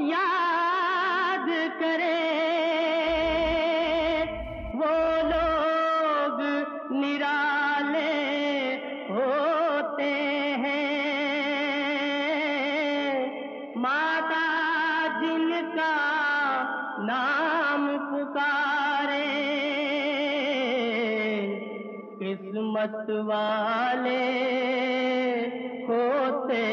याद वो लोग होते हैं। माता नाम पुकारे किस्मत वाले खोते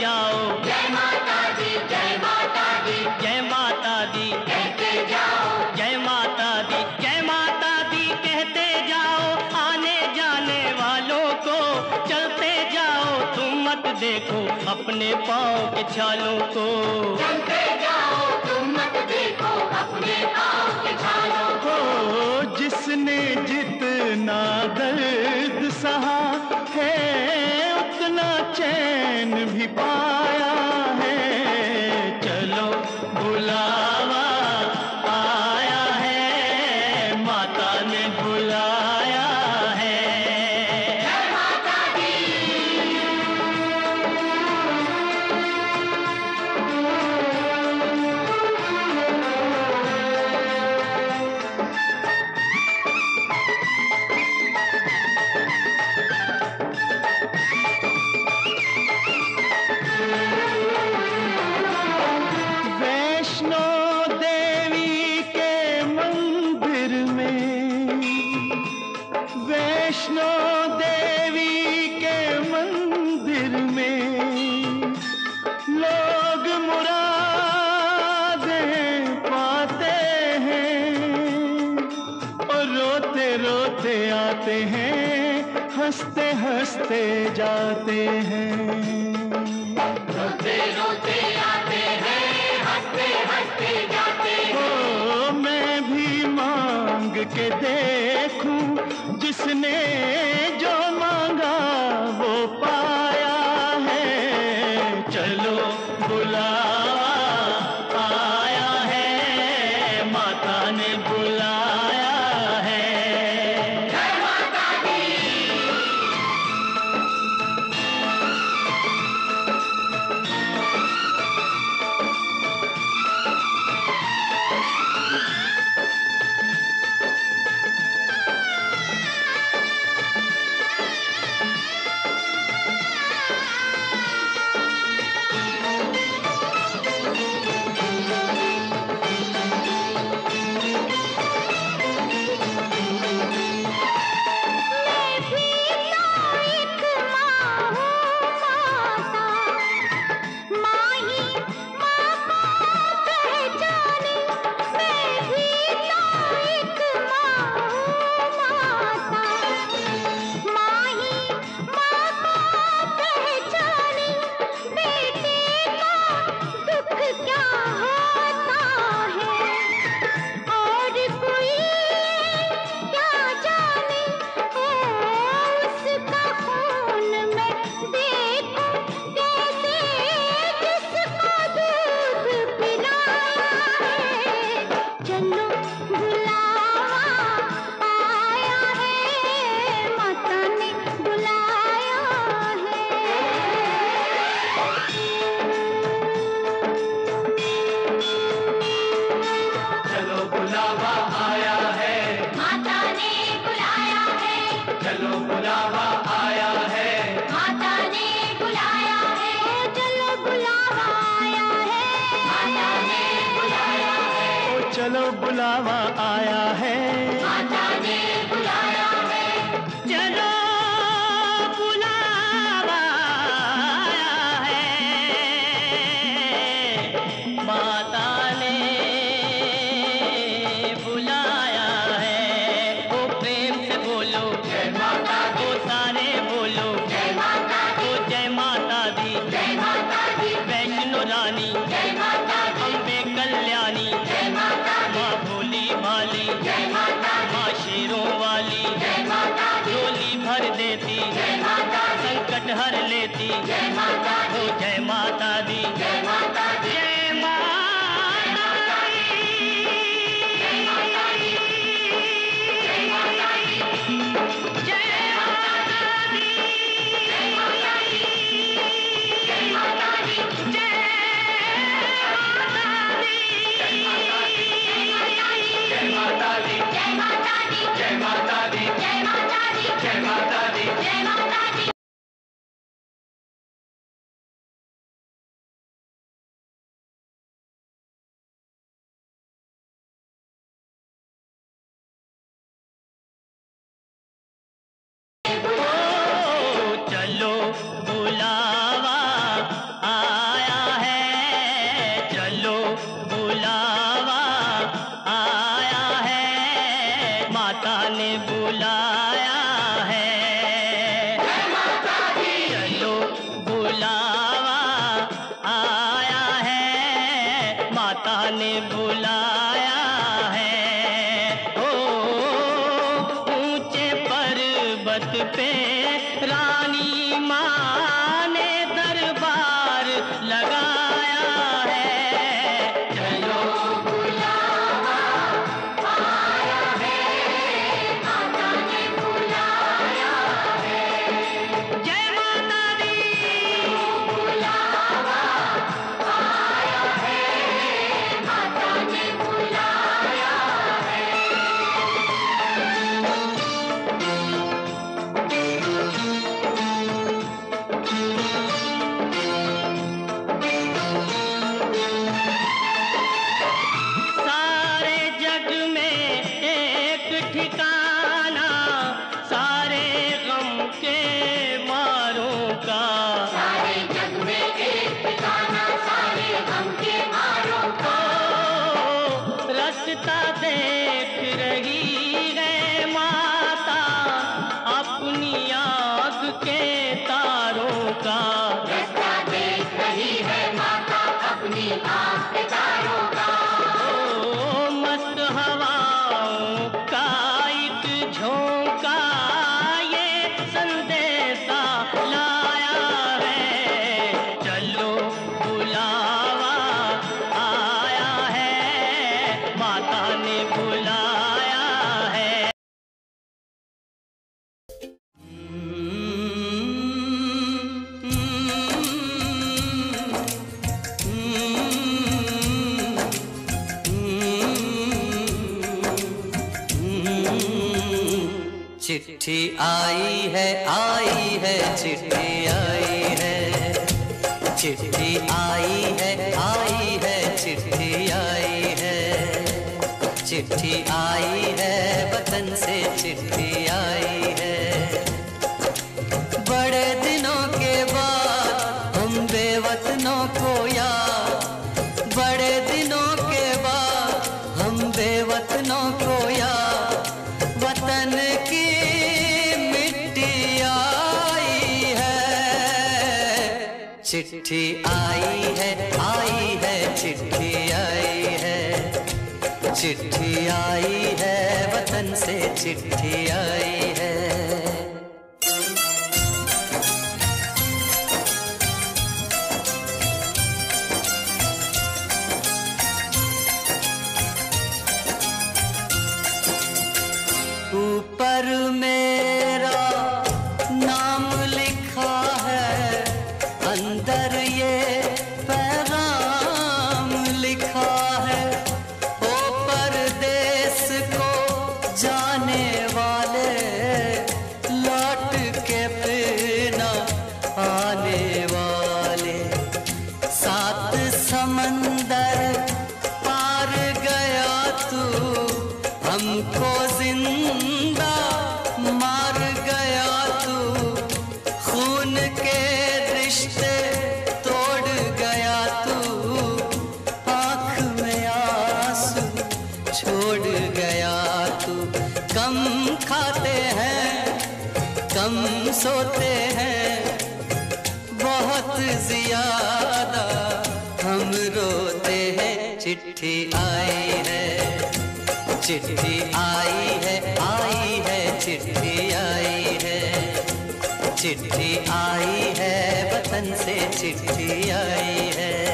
जाओ। जय माता दी जय माता दी। जय माता दी। कहते जाओ। जय माता दी जय माता दी कहते जाओ। आने जाने वालों को चलते जाओ। तुम मत देखो अपने पाँव के छालों को। चलते जाओ तुम मत देखो अपने पाँव के छालों को। जिसने जितना दर्द सहा ही पा जाते हैं। रोते रोते आते हैं हँसते हँसते जाते हैं। ओ मैं भी मांग के देखूँ जिसने चिट्ठी आई है आई है, चिट्ठी आई है। चिट्ठी आई है आई है, चिट्ठी आई है। चिट्ठी आई है, वतन से चिट्ठी चिट्ठी आई है आई है, चिट्ठी आई है। चिट्ठी आई है, वतन से चिट्ठी आई है। सोते हैं। बहुत ज़्यादा हम रोते हैं। चिट्ठी आई है, चिट्ठी आई है आई है, चिट्ठी आई है। चिट्ठी आई है, वतन से चिट्ठी आई है।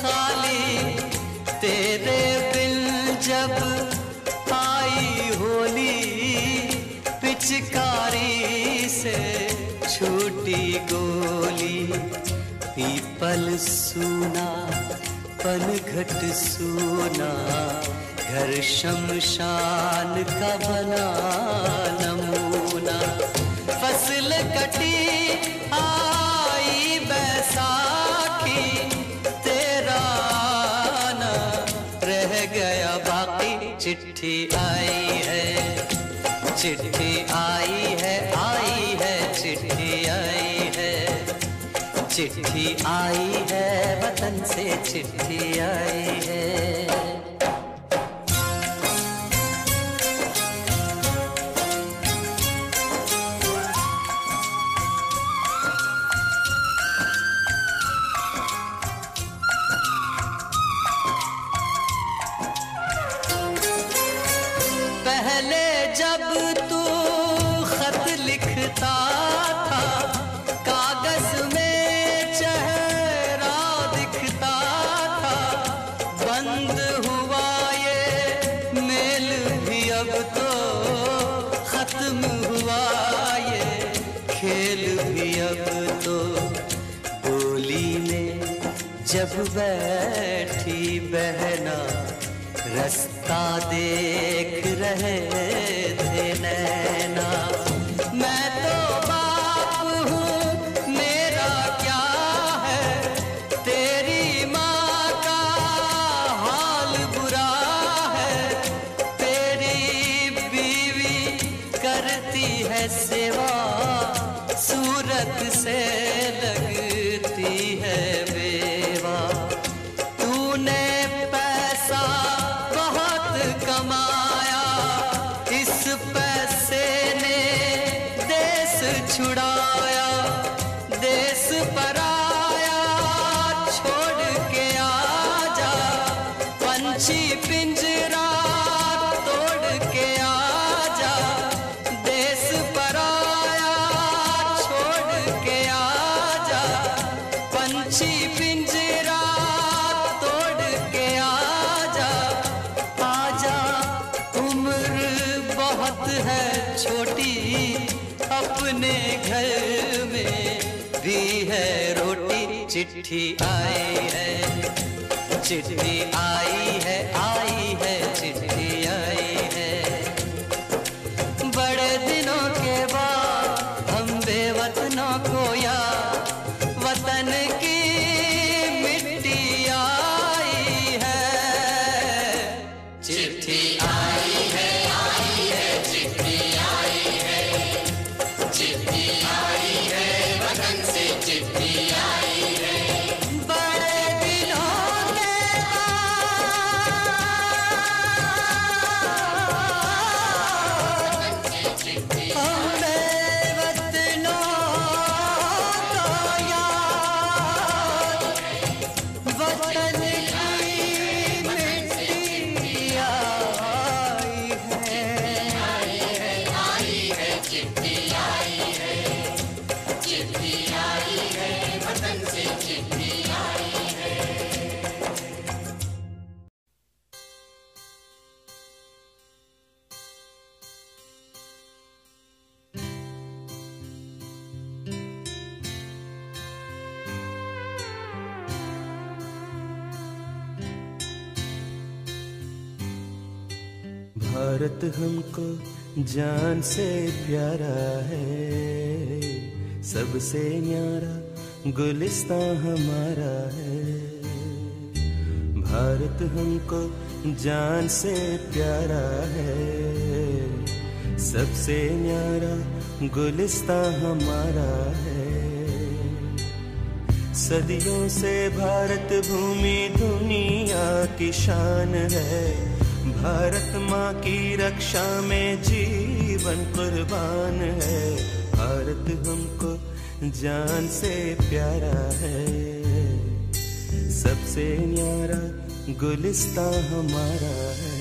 खाली, तेरे बिन जब आई होली, पिचकारी से छूटी गोली, पीपल सूना, पनघट सूना, घर शमशान का बना नमूना। फ़सल कटी, आई बैसा चिट्ठी आई है, चिट्ठी आई है आई है, चिट्ठी आई है। चिट्ठी आई है, वतन से चिट्ठी आई है। पहले जब तू खत लिखता चिट्ठी आई है चिट्ठी आई है। भारत हमको जान से प्यारा है। सबसे न्यारा गुलिस्तां हमारा है। भारत हमको जान से प्यारा है। सबसे न्यारा गुलिस्तां हमारा है। सदियों से भारत भूमि दुनिया की शान है। भारत माँ की रक्षा में जीवन कुर्बान है। भारत हमको जान से प्यारा है। सबसे न्यारा गुलिस्ता हमारा है।